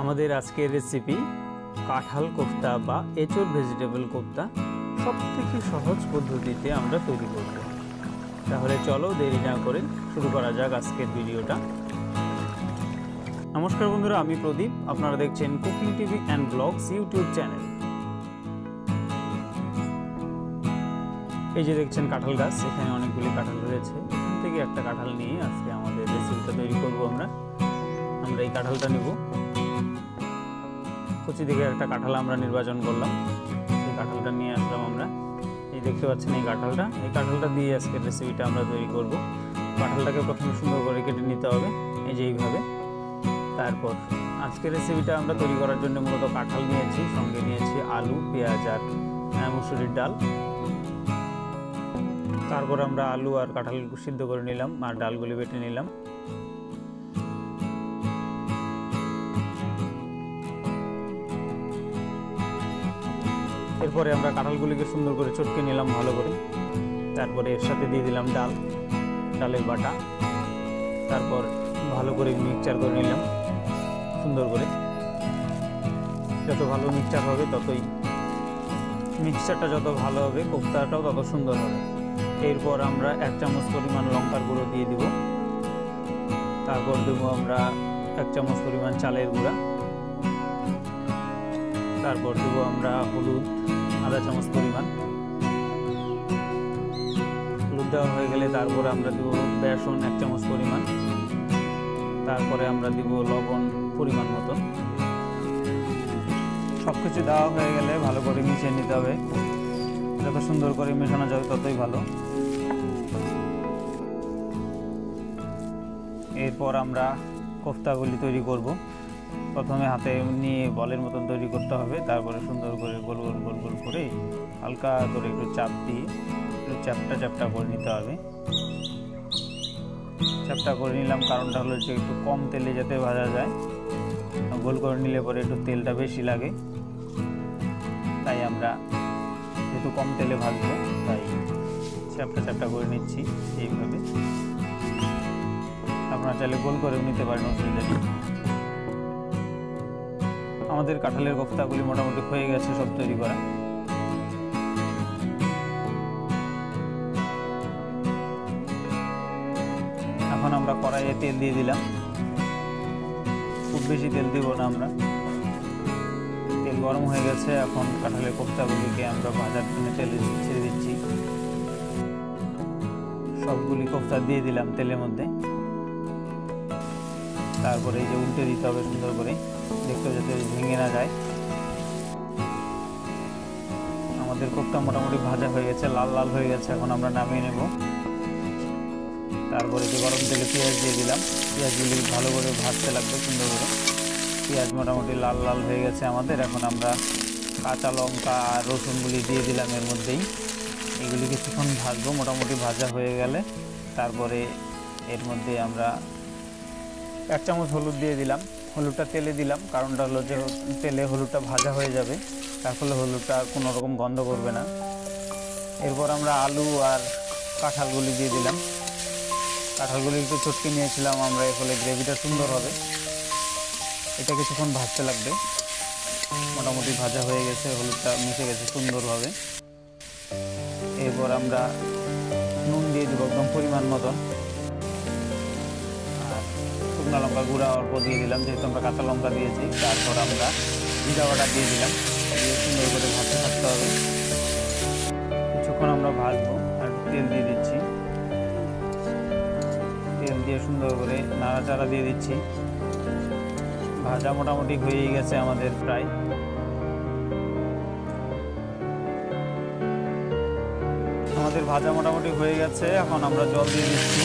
আমাদের আজকের রেসিপি কাঁঠাল কোফতা বা এঁচোর ভেজিটেবল কোফতা সব থেকে সহজ পদ্ধতিতে আমরা তৈরি করব। তাহলে চলো দেরি না করে শুরু করা যাক আজকের ভিডিওটা। নমস্কার বন্ধুরা, আমি প্রদীপ। আপনারা দেখছেন cooking TV and blogs YouTube channel. এই যে দেখছেন কাঁঠাল গাছ, এখানে অনেকগুলি কাঁঠাল রয়েছে। এখান থেকে একটা কাঁঠাল নিয়ে আজকে আমাদের রেসিপিটা তৈরি করব আমরা। আমরা এই কাঁঠালটা নেব। কুচি দিকে একটা কাঁঠাল আমরা নির্বাচন করলাম। এই কাঁঠালটা নিয়ে আসলাম আমরা। এই দেখতে পাচ্ছেন এই কাঁঠালটা। এই কাঁঠালটা দিয়ে আজকের রেসিপিটা আমরা তৈরি করব। কাঁঠালটাকে প্রথমে সুন্দর করে কেটে নিতে হবে, এই যে এইভাবে। তারপর আজকের রেসিপিটা আমরা তৈরি করার জন্য মূলত কাঁঠাল নিয়েছি, সঙ্গে নিয়েছি আলু, পেঁয়াজ আর মুসুরির ডাল। তারপর আমরা আলু আর কাঁঠাল সিদ্ধ করে নিলাম, আর ডালগুলি বেটে নিলাম। এরপরে আমরা কাঁঠালগুলিকে সুন্দর করে চটকে নিলাম ভালো করে। তারপরে এর সাথে দিয়ে দিলাম ডাল, ডালের বাটা। তারপর ভালো করে মিক্সচার করে নিলাম, সুন্দর করে। যত ভালো মিক্সচার হবে ততই মিক্সচারটা যত ভালো হবে, কোপ্তাটাও তত সুন্দর হবে। এরপর আমরা এক চামচ পরিমাণ লঙ্কার গুঁড়ো দিয়ে দিব। তারপর দেবো আমরা এক চামচ পরিমাণ চালের গুঁড়া। তারপর দেবো আমরা হলুদ, আধা চামচ পরিমাণ। হলুদ দেওয়া হয়ে গেলে তারপরে আমরা দেবো বেসন এক চামচ পরিমাণ। তারপরে আমরা দিব লবণ পরিমাণ মতো। সব কিছু দেওয়া হয়ে গেলে ভালো করে মিশিয়ে নিতে হবে। যত সুন্দর করে মেশানো যাবে ততই ভালো। এরপর আমরা কোফতাগুলি তৈরি করব। প্রথমে হাতে নিয়ে বলের মতন তৈরি করতে হবে, তারপরে সুন্দর করে গোল গোল গোল গোল করে হালকা করে একটু চাপ দিয়ে একটু চ্যাপটা চ্যাপটা করে নিতে হবে। চ্যাপটা করে নিলাম, কারণটা হলো যে একটু কম তেলে যাতে ভাজা যায়। গোল করে নিলে পরে একটু তেলটা বেশি লাগে। তাই আমরা যেহেতু কম তেলে ভাজবো, তাই চ্যাপটা চ্যাপটা করে নিচ্ছি এইভাবে। আপনারা চাইলে গোল করেও নিতে পারেন, অসুবিধা নেই। আমাদের কাঁঠালের কোফতাগুলি মোটামুটি হয়ে গেছে, সব তৈরি করা। এখন আমরা কড়াইয়ে তেল দিয়ে দিলাম। খুব বেশি তেল দিব না আমরা। তেল গরম হয়ে গেছে, এখন কাঁঠালের কোফতাগুলিকে আমরা ভাজার জন্য তেলে ছেড়ে দিচ্ছি। সবগুলি কোফতা দিয়ে দিলাম তেলের মধ্যে। তারপরে এই যে উল্টে দিতে হবে সুন্দর করে। দেখতে যাতে ভেঙে না যায়। আমাদের কোপ্তা মোটামুটি ভাজা হয়ে গেছে, লাল লাল হয়ে গেছে, এখন আমরা নামিয়ে নেব। তারপরে যে গরম তেলে পেঁয়াজ দিয়ে দিলাম, পেঁয়াজগুলি ভালো করে ভাজতে লাগবে সুন্দর করে। পেঁয়াজ মোটামুটি লাল লাল হয়ে গেছে আমাদের, এখন আমরা কাঁচা লঙ্কা আর রসুনগুলি দিয়ে দিলাম এর মধ্যেই। এগুলি কিছুক্ষণ ভাজবো, মোটামুটি ভাজা হয়ে গেলে। তারপরে এর মধ্যে আমরা এক চামচ হলুদ দিয়ে দিলাম। হলুদটা তেলে দিলাম, কারণটা হলো যে তেলে হলুদটা ভাজা হয়ে যাবে। তার ফলে হলুদটা কোনো রকম গন্ধ করবে না। এরপর আমরা আলু আর কাঁঠালগুলি দিয়ে দিলাম। কাঁঠালগুলি একটু চটকে নিয়েছিলাম, আমরা এর ফলে গ্রেভিটা সুন্দর হবে। এটা কিছুক্ষণ ভাজতে লাগবে। মোটামুটি ভাজা হয়ে গেছে, হলুদটা মিশে গেছে সুন্দরভাবে। এরপর আমরা নুন দিয়ে দেবো একদম পরিমাণ মতন। লঙ্কা গুঁড়া অল্প দিয়ে দিলাম, যেহেতু আমরা কাঁচা লঙ্কা দিয়েছি, তারপর আমরা জিরা বাটা দিয়ে দিলাম। দিয়ে সুন্দর করে ভাজতে থাকতে হবে। কিছুক্ষণ আমরা ভাজবো আর তেল দিয়ে দিচ্ছি। তেল দিয়ে সুন্দর করে নাড়াচাড়া দিয়ে দিচ্ছি। ভাজা মোটামুটি হয়েই গেছে আমাদের প্রায়। আমাদের ভাজা মোটামুটি হয়ে গেছে, এখন আমরা জল দিয়ে দিচ্ছি।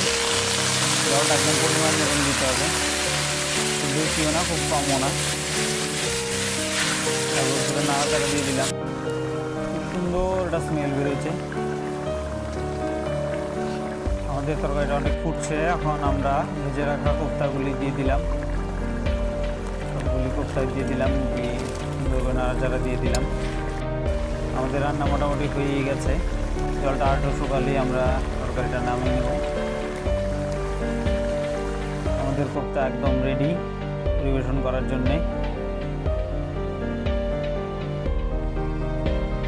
জলটা একদম পরিমাণ দিতে হবে। বেশিও না খুব কমও না তারপর করে নাড়াচাড়া দিয়ে দিলাম খুব সুন্দর একটা স্মেল বেরোচ্ছে আমাদের তরকারিটা অনেক ফুটছে এখন আমরা ভেজে রাখা কোপ্তাগুলি দিয়ে দিলাম সবগুলি কোপ্তা দিয়ে দিলাম দিয়ে সুন্দর করে নাড়াচাড়া দিয়ে দিলাম আমাদের রান্না মোটামুটি হয়েই গেছে জলটা আটশো শুকালেই আমরা তরকারিটা নামিয়ে নেব আমাদের কোপ্তা একদম রেডি পরিবেশন করার জন্যে।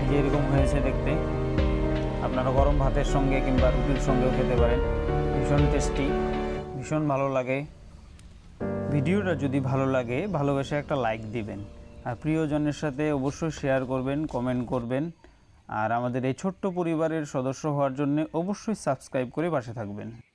যে এরকম হয়েছে দেখতে। আপনারা গরম ভাতের সঙ্গে কিংবা রুটির সঙ্গেও খেতে পারেন। ভীষণ টেস্টি ভীষণ ভালো লাগে। ভিডিওটা যদি ভালো লাগে, ভালোবেসে একটা লাইক দিবেন। আর প্রিয়জনের সাথে অবশ্যই শেয়ার করবেন কমেন্ট করবেন। আর আমাদের এই ছোট্ট পরিবারের সদস্য হওয়ার জন্য অবশ্যই সাবস্ক্রাইব করে পাশে থাকবেন।